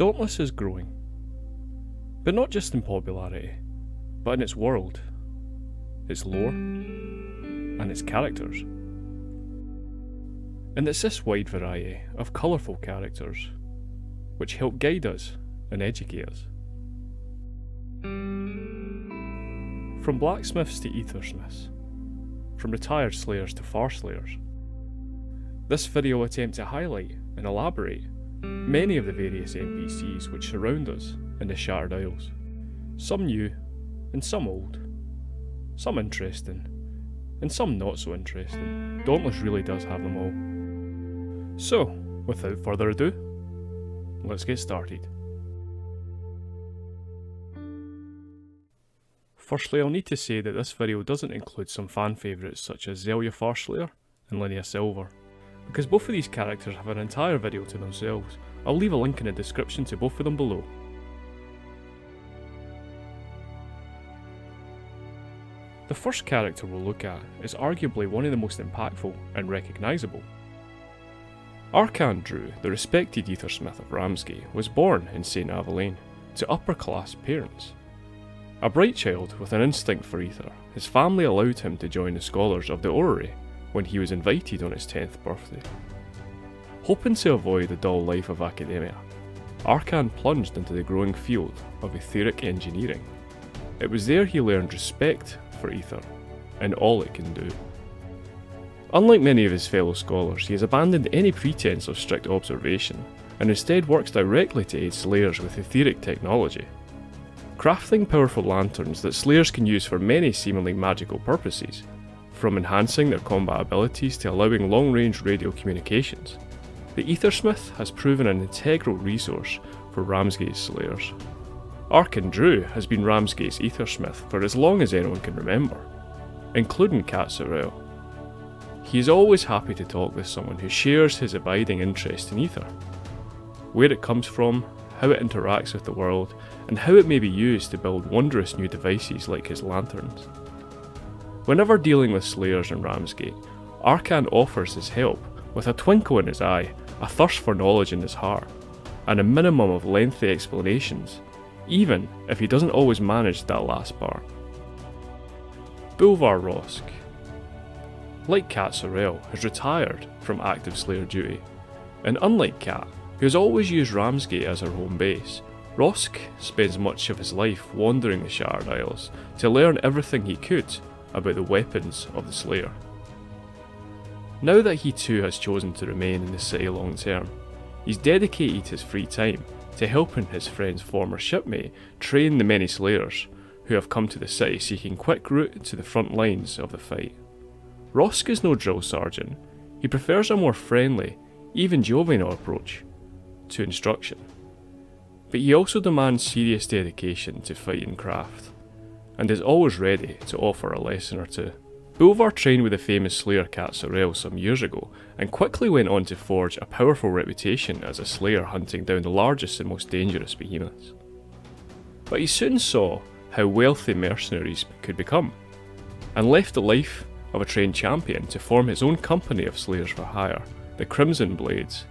Dauntless is growing. But not just in popularity, but in its world, its lore, and its characters. And it's this wide variety of colourful characters which help guide us and educate us. From blacksmiths to aethersmiths, from retired slayers to far slayers, this video will attempt to highlight and elaborate many of the various NPCs which surround us in the Shattered Isles. Some new, and some old. Some interesting, and some not so interesting. Dauntless really does have them all. So, without further ado, let's get started. Firstly, I'll need to say that this video doesn't include some fan favourites such as Xelya Farslayer and Linnea Silver. Because both of these characters have an entire video to themselves, I'll leave a link in the description to both of them below. The first character we'll look at is arguably one of the most impactful and recognisable. Arkan Drew, the respected Aethersmith of Ramsgate, was born in St Avelain to upper class parents. A bright child with an instinct for ether, his family allowed him to join the scholars of the Orrery when he was invited on his 10th birthday. Hoping to avoid the dull life of academia, Arkan plunged into the growing field of etheric engineering. It was there he learned respect for Ether, and all it can do. Unlike many of his fellow scholars, he has abandoned any pretense of strict observation, and instead works directly to aid Slayers with etheric technology. Crafting powerful lanterns that Slayers can use for many seemingly magical purposes, from enhancing their combat abilities to allowing long range radio communications. The Aethersmith has proven an integral resource for Ramsgate's Slayers. Arkan Drew has been Ramsgate's Aethersmith for as long as anyone can remember, including Kat Sorrel. He is always happy to talk with someone who shares his abiding interest in Ether. Where it comes from, how it interacts with the world, and how it may be used to build wondrous new devices like his lanterns. Whenever dealing with Slayers in Ramsgate, Arkan offers his help with a twinkle in his eye, a thirst for knowledge in his heart, and a minimum of lengthy explanations even if he doesn't always manage that last part. Bulvar Rosk. Like Kat Sorrel, has retired from active Slayer duty, and unlike Kat, who has always used Ramsgate as her home base, Rosk spends much of his life wandering the Shattered Isles to learn everything he could about the weapons of the Slayer. Now that he too has chosen to remain in the city long term, he's dedicated his free time to helping his friend's former shipmate train the many slayers who have come to the city seeking quick route to the front lines of the fight. Rosk is no drill sergeant, he prefers a more friendly, even jovial approach to instruction. But he also demands serious dedication to fighting craft, and is always ready to offer a lesson or two. Bulvar trained with the famous Slayer Kat Sorrel some years ago, and quickly went on to forge a powerful reputation as a Slayer hunting down the largest and most dangerous behemoths. But he soon saw how wealthy mercenaries could become, and left the life of a trained champion to form his own company of Slayers for hire, the Crimson Blades,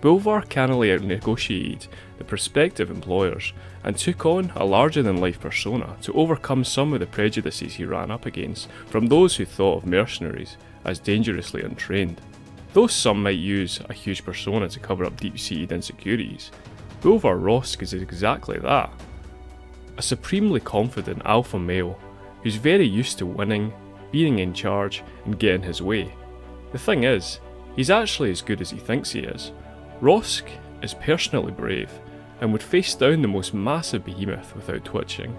Bulvar cannily out-negotiated the prospective employers and took on a larger-than-life persona to overcome some of the prejudices he ran up against from those who thought of mercenaries as dangerously untrained. Though some might use a huge persona to cover up deep-seated insecurities, Bulvar Rosk is exactly that. A supremely confident alpha male who's very used to winning, being in charge, and getting his way. The thing is, he's actually as good as he thinks he is, Rosk is personally brave and would face down the most massive behemoth without twitching.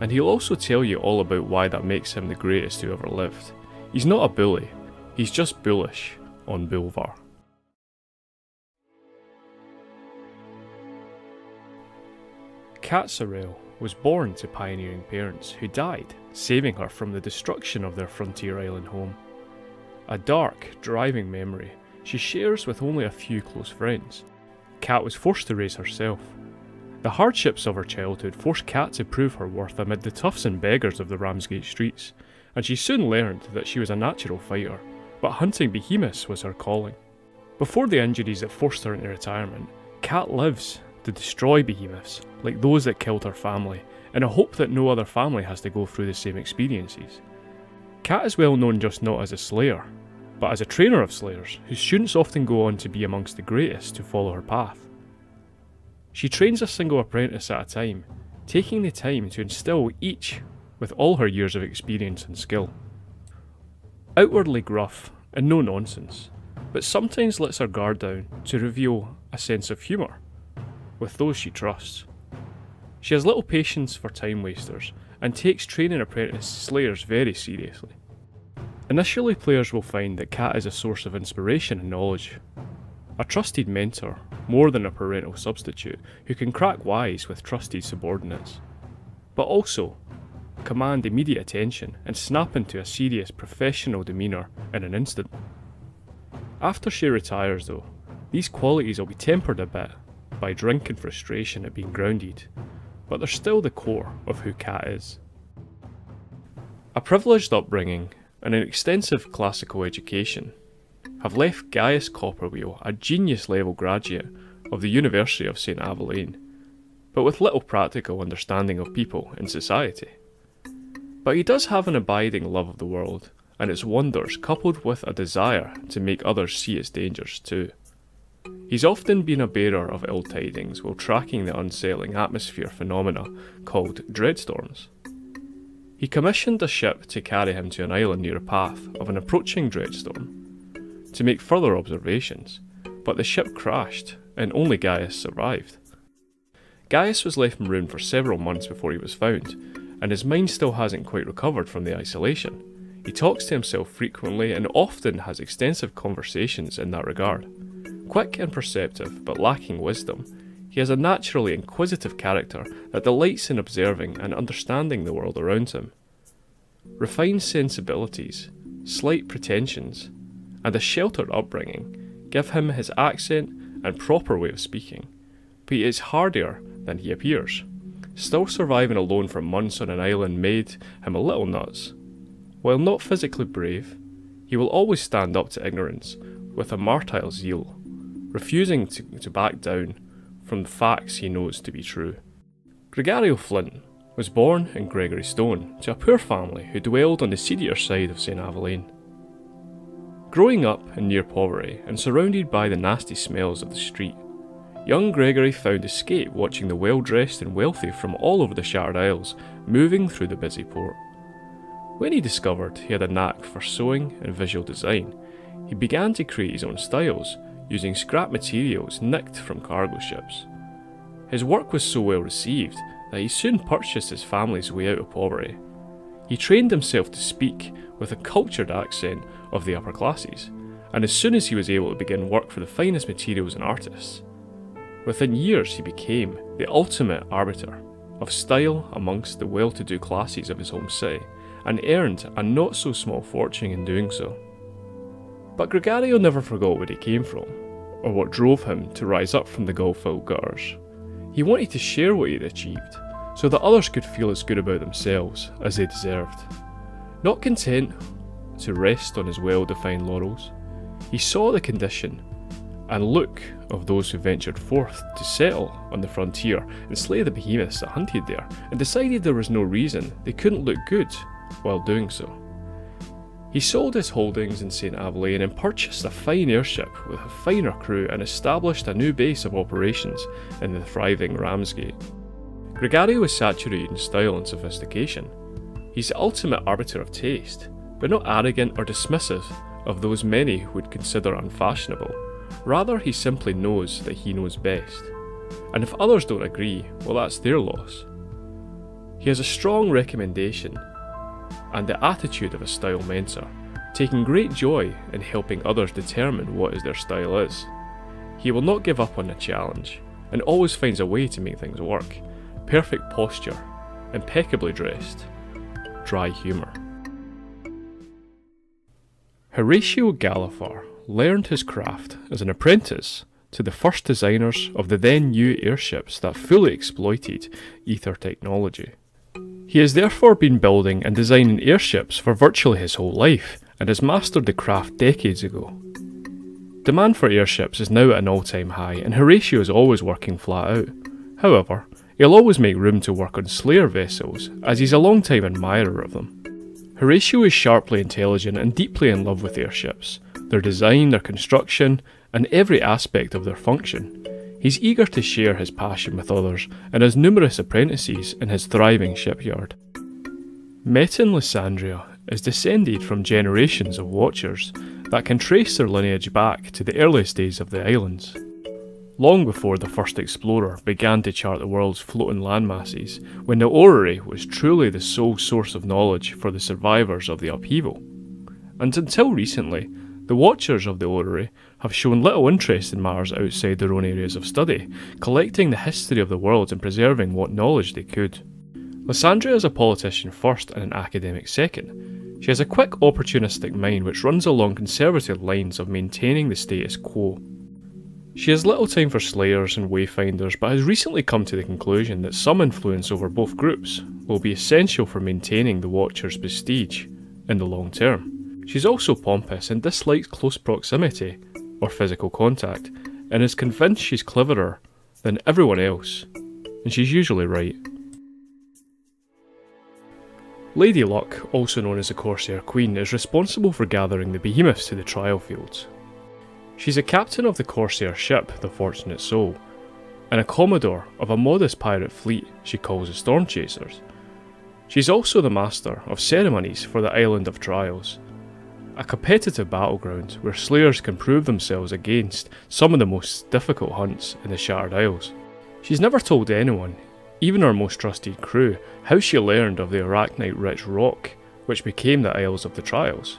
And he'll also tell you all about why that makes him the greatest who ever lived. He's not a bully, he's just bullish on Bulvar. Kat Sorrel was born to pioneering parents who died, saving her from the destruction of their frontier island home. A dark, driving memory she shares with only a few close friends. Kat was forced to raise herself. The hardships of her childhood forced Kat to prove her worth amid the toughs and beggars of the Ramsgate streets, and she soon learned that she was a natural fighter, but hunting behemoths was her calling. Before the injuries that forced her into retirement, Kat lives to destroy behemoths like those that killed her family, in a hope that no other family has to go through the same experiences. Kat is well known just not as a slayer, but as a trainer of slayers, whose students often go on to be amongst the greatest to follow her path. She trains a single apprentice at a time, taking the time to instill each with all her years of experience and skill. Outwardly gruff and no nonsense, but sometimes lets her guard down to reveal a sense of humour with those she trusts. She has little patience for time wasters and takes training apprentice slayers very seriously. Initially, players will find that Kat is a source of inspiration and knowledge, a trusted mentor more than a parental substitute who can crack wise with trusted subordinates, but also command immediate attention and snap into a serious professional demeanour in an instant. After she retires, though, these qualities will be tempered a bit by drink and frustration at being grounded, but they're still the core of who Kat is. A privileged upbringing and an extensive classical education have left Gaius Copperwheel a genius level graduate of the University of St Avelain, but with little practical understanding of people and society. But he does have an abiding love of the world and its wonders, coupled with a desire to make others see its dangers too. He's often been a bearer of ill tidings while tracking the unsettling atmosphere phenomena called dreadstorms. He commissioned a ship to carry him to an island near a path of an approaching dreadstorm to make further observations, but the ship crashed and only Gaius survived. Gaius was left marooned for several months before he was found, and his mind still hasn't quite recovered from the isolation. He talks to himself frequently and often has extensive conversations in that regard. Quick and perceptive, but lacking wisdom, he has a naturally inquisitive character that delights in observing and understanding the world around him. Refined sensibilities, slight pretensions, and a sheltered upbringing give him his accent and proper way of speaking, but he is hardier than he appears. Still surviving alone for months on an island made him a little nuts. While not physically brave, he will always stand up to ignorance with a martile zeal, refusing to, to back down from the facts he knows to be true. Gregario Flint was born in Gregory Stone to a poor family who dwelled on the seedier side of St Avelain. Growing up in near poverty and surrounded by the nasty smells of the street, young Gregory found escape watching the well dressed and wealthy from all over the Shattered Isles moving through the busy port. When he discovered he had a knack for sewing and visual design, he began to create his own styles using scrap materials nicked from cargo ships. His work was so well received that he soon purchased his family's way out of poverty. He trained himself to speak with a cultured accent of the upper classes, and as soon as he was able to begin work for the finest materials and artists, within years he became the ultimate arbiter of style amongst the well to do classes of his home city, and earned a not so small fortune in doing so. But Gregario never forgot where he came from, or what drove him to rise up from the gulf-filled gutters. He wanted to share what he had achieved, so that others could feel as good about themselves as they deserved. Not content to rest on his well defined laurels, he saw the condition and look of those who ventured forth to settle on the frontier and slay the behemoths that hunted there, and decided there was no reason they couldn't look good while doing so. He sold his holdings in St Avelain and purchased a fine airship with a finer crew and established a new base of operations in the thriving Ramsgate. Gregario was saturated in style and sophistication. He's the ultimate arbiter of taste, but not arrogant or dismissive of those many who would consider unfashionable. Rather, he simply knows that he knows best. And if others don't agree, well, that's their loss. He has a strong recommendation and the attitude of a style mentor, taking great joy in helping others determine what is their style is. He will not give up on a challenge, and always finds a way to make things work. Perfect posture, impeccably dressed, dry humour. Horatio Galifar learned his craft as an apprentice to the first designers of the then new airships that fully exploited ether technology. He has therefore been building and designing airships for virtually his whole life and has mastered the craft decades ago. Demand for airships is now at an all time high, and Horatio is always working flat out. However, he'll always make room to work on Slayer vessels, as he's a long time admirer of them. Horatio is sharply intelligent and deeply in love with airships, their design, their construction, and every aspect of their function. He's eager to share his passion with others and has numerous apprentices in his thriving shipyard. Metin Lessandria is descended from generations of watchers that can trace their lineage back to the earliest days of the islands. Long before the first explorer began to chart the world's floating landmasses, when the orrery was truly the sole source of knowledge for the survivors of the upheaval. And until recently, the watchers of the orrery have shown little interest in matters outside their own areas of study, collecting the history of the world and preserving what knowledge they could. Lessandria is a politician first and an academic second. She has a quick, opportunistic mind which runs along conservative lines of maintaining the status quo. She has little time for slayers and wayfinders, but has recently come to the conclusion that some influence over both groups will be essential for maintaining the Watcher's prestige in the long term. She's also pompous and dislikes close proximity or physical contact, and is convinced she's cleverer than everyone else, and she's usually right. Lady Luck, also known as the Corsair Queen, is responsible for gathering the behemoths to the trial fields. She's a captain of the Corsair ship, the Fortunate Soul, and a commodore of a modest pirate fleet she calls the Storm Chasers. She's also the master of ceremonies for the Island of Trials, a competitive battleground where slayers can prove themselves against some of the most difficult hunts in the Shattered Isles. She's never told anyone, even her most trusted crew, how she learned of the arachnite rich rock which became the Isles of the Trials.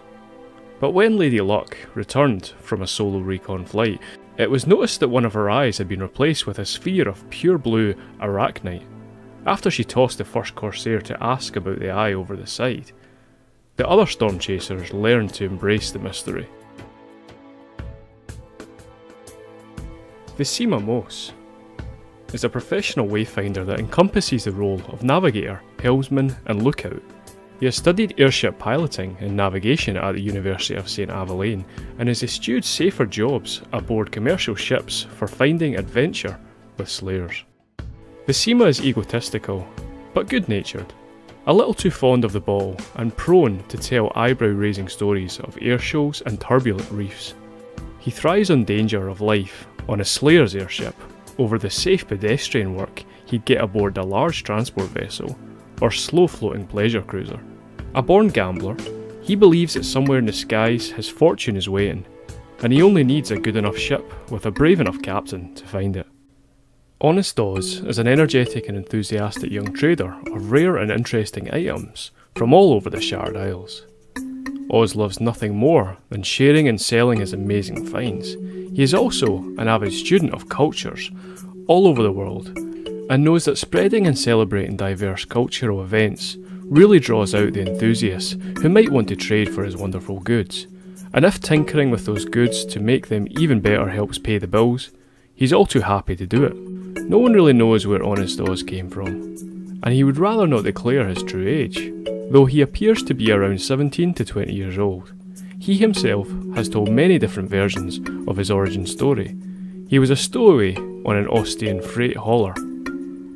But when Lady Luck returned from a solo recon flight, it was noticed that one of her eyes had been replaced with a sphere of pure blue arachnite. After she tossed the first Corsair to ask about the eye over the side, the other storm chasers learn to embrace the mystery. Visima Mos is a professional wayfinder that encompasses the role of navigator, helmsman, and lookout. He has studied airship piloting and navigation at the University of St Avelain and has eschewed safer jobs aboard commercial ships for finding adventure with slayers. Visima is egotistical, but good natured, a little too fond of the ball and prone to tell eyebrow raising stories of airshows and turbulent reefs. He thrives on danger of life on a slayer's airship over the safe pedestrian work he'd get aboard a large transport vessel or slow floating pleasure cruiser. A born gambler, he believes that somewhere in the skies his fortune is waiting, and he only needs a good enough ship with a brave enough captain to find it. Honest Oz is an energetic and enthusiastic young trader of rare and interesting items from all over the Shattered Isles. Oz loves nothing more than sharing and selling his amazing finds. He is also an avid student of cultures all over the world and knows that spreading and celebrating diverse cultural events really draws out the enthusiasts who might want to trade for his wonderful goods. And if tinkering with those goods to make them even better helps pay the bills, he's all too happy to do it. No one really knows where Honest Oz came from, and he would rather not declare his true age, though he appears to be around 17 to 20 years old. He himself has told many different versions of his origin story. He was a stowaway on an Ostian freight hauler,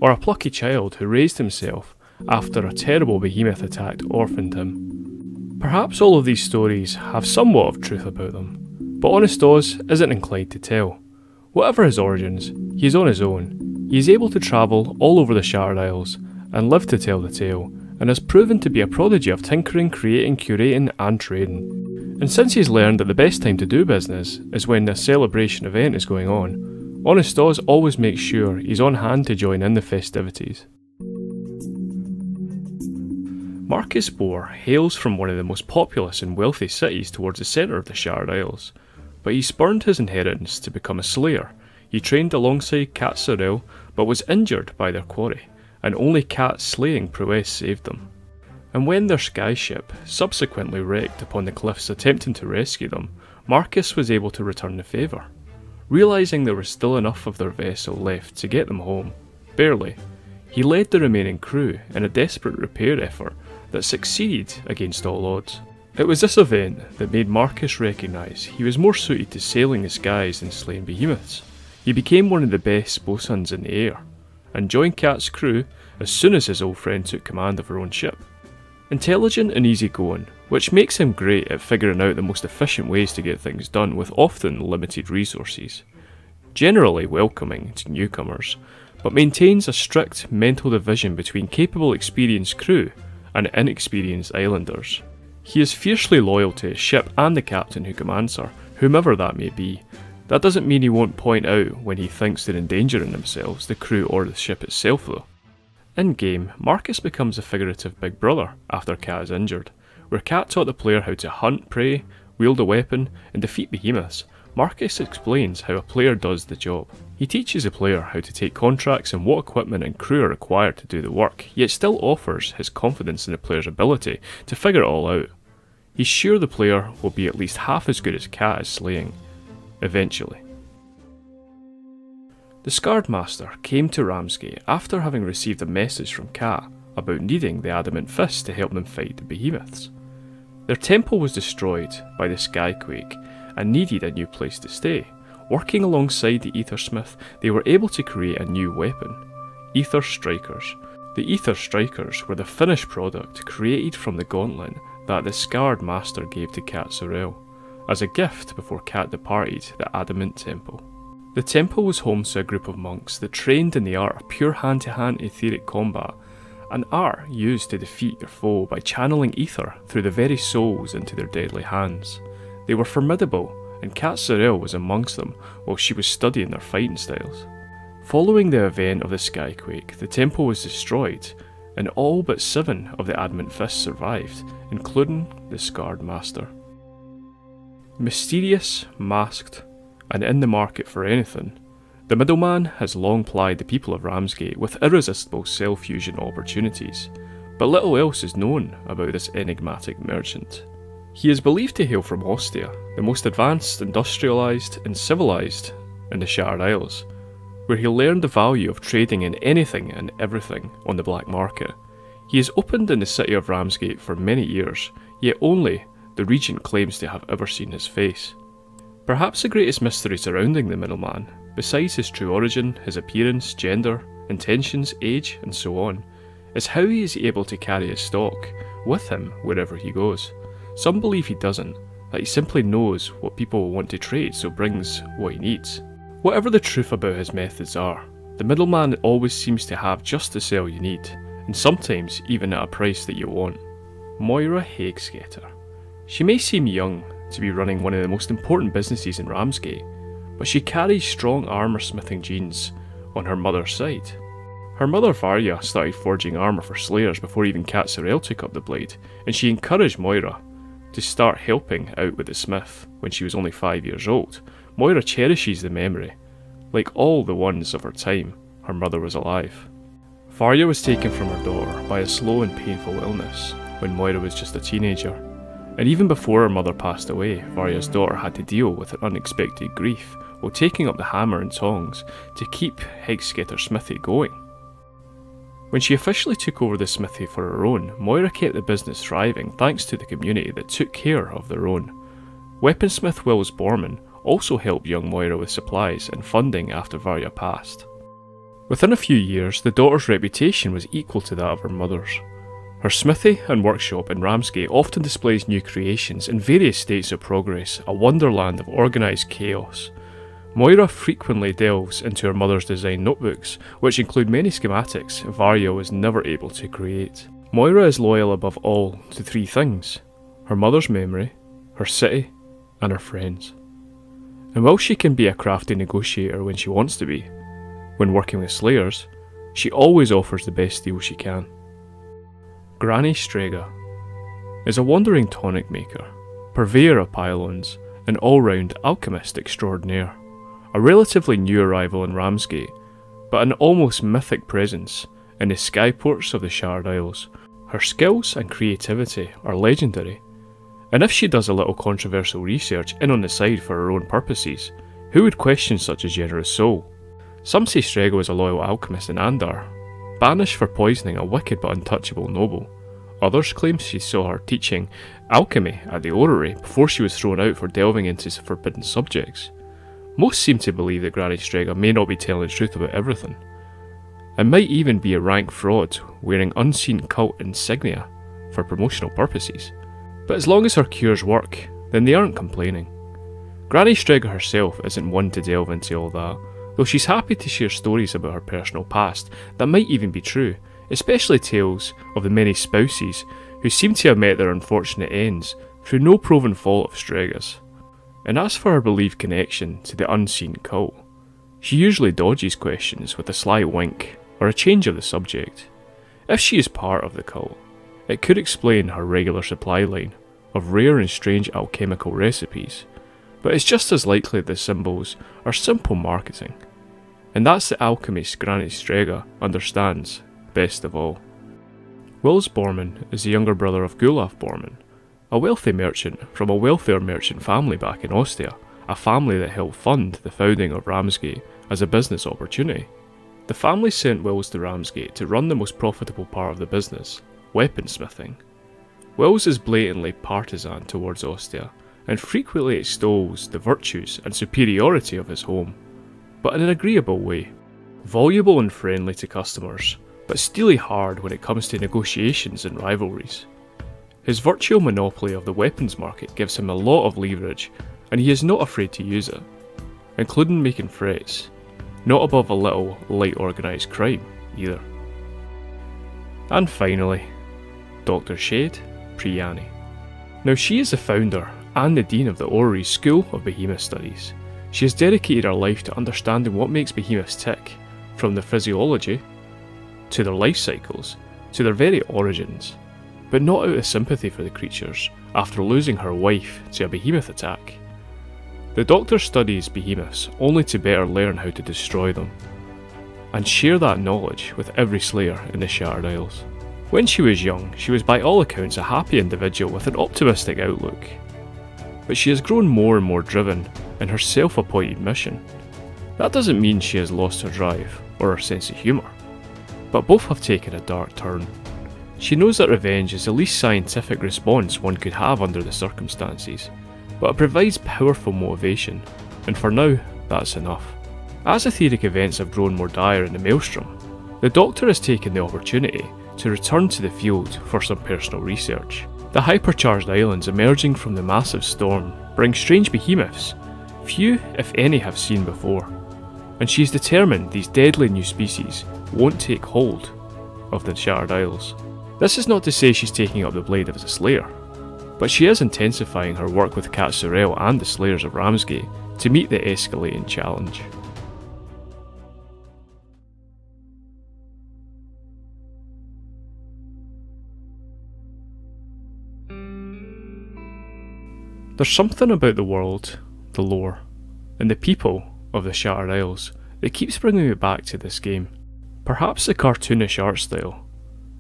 or a plucky child who raised himself after a terrible behemoth attack orphaned him. Perhaps all of these stories have somewhat of truth about them, but Honest Oz isn't inclined to tell. Whatever his origins, he is on his own. He is able to travel all over the Shattered Isles and live to tell the tale, and has proven to be a prodigy of tinkering, creating, curating, and trading. And since he's learned that the best time to do business is when a celebration event is going on, Honest Oz always makes sure he's on hand to join in the festivities. Markus Boehr hails from one of the most populous and wealthy cities towards the centre of the Shattered Isles, but he spurned his inheritance to become a slayer. He trained alongside Kat Sorrel, but was injured by their quarry, and only Kat's slaying prowess saved them. And when their skyship subsequently wrecked upon the cliffs attempting to rescue them, Markus was able to return the favour. Realising there was still enough of their vessel left to get them home, barely, he led the remaining crew in a desperate repair effort that succeeded against all odds. It was this event that made Markus recognise he was more suited to sailing the skies than slaying behemoths. He became one of the best bosuns in the air, and joined Kat's crew as soon as his old friend took command of her own ship. Intelligent and easygoing, which makes him great at figuring out the most efficient ways to get things done with often limited resources. Generally welcoming to newcomers, but maintains a strict mental division between capable experienced crew and inexperienced islanders. He is fiercely loyal to his ship and the captain who commands her, whomever that may be. That doesn't mean he won't point out when he thinks they're endangering themselves, the crew or the ship itself though. In game, Markus becomes a figurative big brother after Kat is injured, where Kat taught the player how to hunt prey, wield a weapon, and defeat behemoths, Markus explains how a player does the job. He teaches the player how to take contracts and what equipment and crew are required to do the work, yet still offers his confidence in the player's ability to figure it all out. He's sure the player will be at least half as good as Kat at slaying, eventually. The Scarred Master came to Ramsgate after having received a message from Kat about needing the Adamant Fist to help them fight the behemoths. Their temple was destroyed by the Skyquake and needed a new place to stay. Working alongside the Aethersmith, they were able to create a new weapon Aether Strikers. The Aether Strikers were the finished product created from the gauntlet that the Scarred Master gave to Kat Sorrel as a gift before Kat departed the Adamant Temple. The temple was home to a group of monks that trained in the art of pure hand to hand etheric combat, an art used to defeat their foe by channeling ether through the very souls into their deadly hands. They were formidable, and Kat Sorrel was amongst them while she was studying their fighting styles. Following the event of the Skyquake, the temple was destroyed, and all but seven of the Adamant Fists survived, including the Scarred Master. Mysterious, masked, and in the market for anything, the middleman has long plied the people of Ramsgate with irresistible cell fusion opportunities, but little else is known about this enigmatic merchant. He is believed to hail from Ostia, the most advanced, industrialised, and civilised in the Shattered Isles, where he learned the value of trading in anything and everything on the black market. He has opened in the city of Ramsgate for many years, yet only the regent claims to have ever seen his face. Perhaps the greatest mystery surrounding the middleman, besides his true origin, his appearance, gender, intentions, age, and so on, is how he is able to carry his stock with him wherever he goes. Some believe he doesn't, that he simply knows what people want to trade so brings what he needs. Whatever the truth about his methods are, the middleman always seems to have just the sale you need, and sometimes even at a price that you want. Moyra Heigsketter. She may seem young to be running one of the most important businesses in Ramsgate, but she carries strong armour smithing genes on her mother's side. Her mother Varya started forging armour for slayers before even Kat Sorrel took up the blade, and she encouraged Moyra to start helping out with the smith when she was only five years old. Moyra cherishes the memory, like all the ones of her time her mother was alive. Varya was taken from her daughter by a slow and painful illness when Moyra was just a teenager and even before her mother passed away, Varya's daughter had to deal with an unexpected grief while taking up the hammer and tongs to keep Heigsketter Smithy going. When she officially took over the smithy for her own, Moyra kept the business thriving thanks to the community that took care of their own. Weaponsmith Wils Bormen also helped young Moyra with supplies and funding after Varya passed. Within a few years, the daughter's reputation was equal to that of her mother's. Her smithy and workshop in Ramsgate often displays new creations in various states of progress, a wonderland of organised chaos. Moyra frequently delves into her mother's design notebooks, which include many schematics Varya was never able to create. Moyra is loyal above all to three things her mother's memory, her city, and her friends. And while she can be a crafty negotiator when she wants to be, when working with slayers, she always offers the best deal she can. Granny Strega is a wandering tonic maker, purveyor of pylons, and all round alchemist extraordinaire. A relatively new arrival in Ramsgate, but an almost mythic presence in the skyports of the Shard Isles. Her skills and creativity are legendary, and if she does a little controversial research in on the side for her own purposes, who would question such a generous soul? Some say Strega is a loyal alchemist in Andar, banished for poisoning a wicked but untouchable noble. Others claim she saw her teaching alchemy at the orrery before she was thrown out for delving into forbidden subjects. Most seem to believe that Granny Strega may not be telling the truth about everything, and might even be a rank fraud wearing unseen cult insignia for promotional purposes. But as long as her cures work, then they aren't complaining. Granny Strega herself isn't one to delve into all that, though she's happy to share stories about her personal past that might even be true, especially tales of the many spouses who seem to have met their unfortunate ends through no proven fault of Strega's. And as for her believed connection to the unseen cult, she usually dodges questions with a sly wink or a change of the subject. If she is part of the cult, it could explain her regular supply line of rare and strange alchemical recipes, but it's just as likely the symbols are simple marketing. And that's the alchemist Granny Strega understands best of all. Wils Bormen is the younger brother of Gulaf Bormen, a wealthy merchant from a wealthier merchant family back in Ostia, a family that helped fund the founding of Ramsgate as a business opportunity. The family sent Wils to Ramsgate to run the most profitable part of the business, weaponsmithing. Wils is blatantly partisan towards Ostia and frequently extols the virtues and superiority of his home, but in an agreeable way. Voluble and friendly to customers, but steely hard when it comes to negotiations and rivalries. His virtual monopoly of the weapons market gives him a lot of leverage, and he is not afraid to use it, including making threats, not above a little light organised crime either. And finally, Dr. Shaed Priyani. Now, she is the founder and the dean of the Orrery School of Behemoth Studies. She has dedicated her life to understanding what makes behemoths tick, from their physiology, to their life cycles, to their very origins but not out of sympathy for the creatures after losing her wife to a behemoth attack. The Doctor studies behemoths only to better learn how to destroy them, and share that knowledge with every slayer in the Shattered Isles. When she was young, she was by all accounts a happy individual with an optimistic outlook. But she has grown more and more driven in her self appointed mission. That doesn't mean she has lost her drive or her sense of humour, but both have taken a dark turn she knows that revenge is the least scientific response one could have under the circumstances, but it provides powerful motivation, and for now, that's enough. As etheric events have grown more dire in the Maelstrom, the Doctor has taken the opportunity to return to the field for some personal research. The hypercharged islands emerging from the massive storm bring strange behemoths, few if any have seen before, and she is determined these deadly new species won't take hold of the Shattered Isles. This is not to say she's taking up the blade as a slayer, but she is intensifying her work with Kat Sorrel and the Slayers of Ramsgate to meet the escalating challenge. There's something about the world, the lore, and the people of the Shattered Isles that keeps bringing me back to this game. Perhaps the cartoonish art style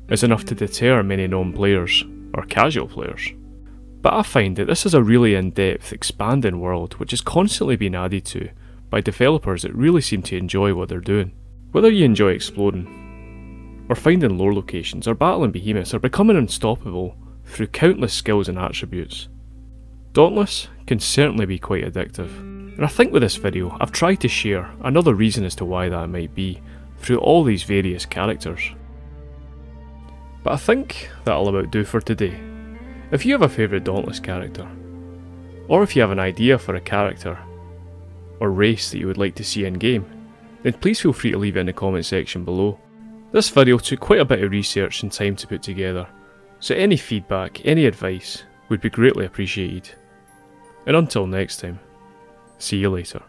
is enough to deter many non players or casual players. But I find that this is a really in depth, expanding world which is constantly being added to by developers that really seem to enjoy what they're doing. Whether you enjoy exploring, or finding lore locations, or battling behemoths, or becoming unstoppable through countless skills and attributes, Dauntless can certainly be quite addictive. And I think with this video, I've tried to share another reason as to why that might be through all these various characters. But I think that'll about do for today. If you have a favourite Dauntless character, or if you have an idea for a character or race that you would like to see in game, then please feel free to leave it in the comment section below. This video took quite a bit of research and time to put together, so any feedback, any advice would be greatly appreciated. And until next time, see you later.